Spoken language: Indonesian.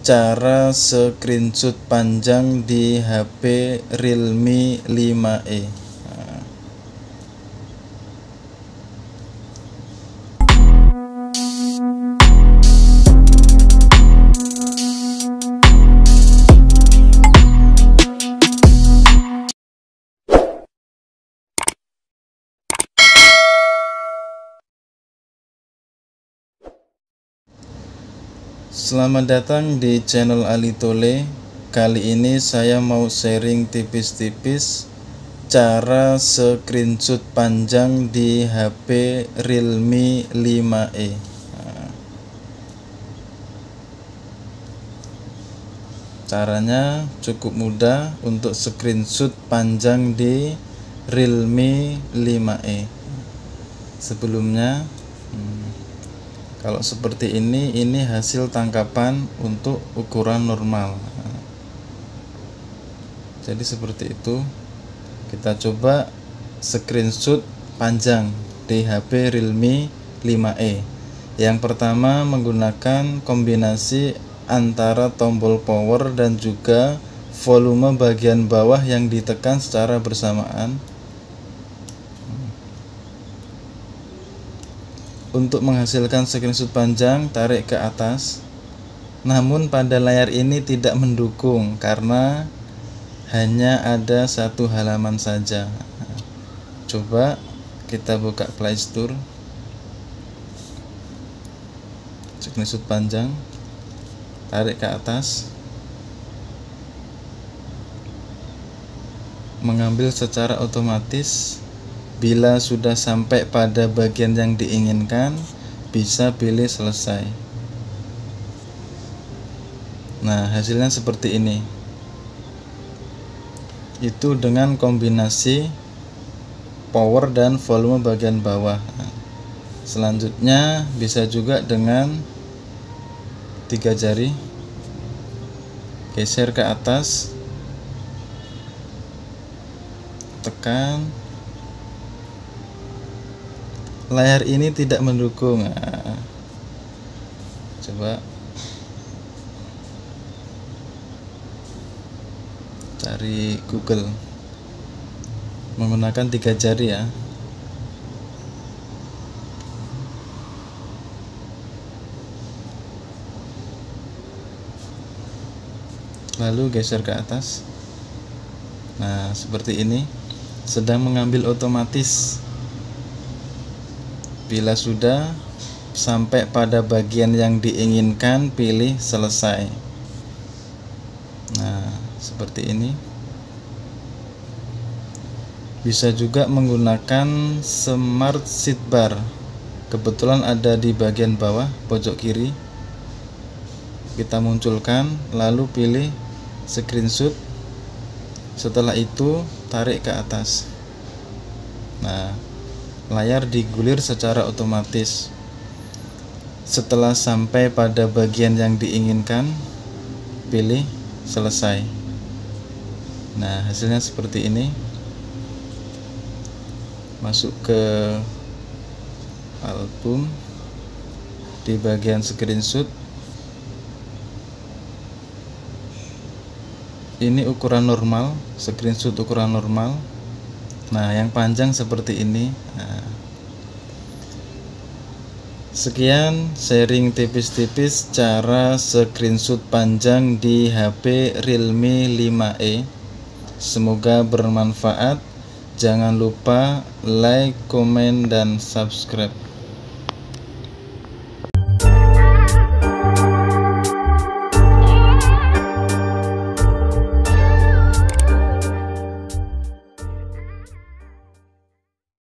cara screenshot panjang di HP Realme 5e Selamat datang di channel Ali Tole. Kali ini saya mau sharing tipis-tipis cara screenshot panjang di HP Realme 5e. Nah. Caranya cukup mudah untuk screenshot panjang di Realme 5e. Sebelumnya hmm, kalau seperti ini ini hasil tangkapan untuk ukuran normal. Jadi seperti itu. Kita coba screenshot panjang di HP Realme 5e yang pertama menggunakan kombinasi antara tombol power dan juga volume bagian bawah yang ditekan secara bersamaan Untuk menghasilkan screenshot panjang, tarik ke atas. Namun pada layar ini tidak mendukung karena hanya ada satu halaman saja. Coba kita buka Play Store. Screenshot panjang, tarik ke atas. Mengambil secara otomatis Bila sudah sampai pada bagian yang diinginkan, bisa pilih selesai. Nah, hasilnya seperti ini. Itu dengan kombinasi power dan volume bagian bawah. selanjutnya bisa juga dengan tiga jari geser ke atas tekan layar ini tidak mendukung. Nah, coba. Cari Google. Menggunakan tiga jari ya. Lalu geser ke atas. Nah seperti ini. Sedang mengambil otomatis Bila sudah sampai pada bagian yang diinginkan, pilih selesai. Nah, seperti ini. Bisa juga menggunakan smart bar. Kebetulan ada di bagian bawah pojok kiri. Kita munculkan, lalu pilih screenshot. Setelah itu, tarik ke atas. Nah, layar digulir secara otomatis. Setelah sampai pada bagian yang diinginkan, pilih selesai. Nah, hasilnya seperti ini. Masuk ke album di bagian screenshot. Ini ukuran normal, screenshot ukuran normal Nah, yang panjang seperti ini. Nah, sekian sharing tipis-tipis cara screenshot panjang di HP Realme 5e. Semoga bermanfaat. Jangan lupa like, komen, dan subscribe.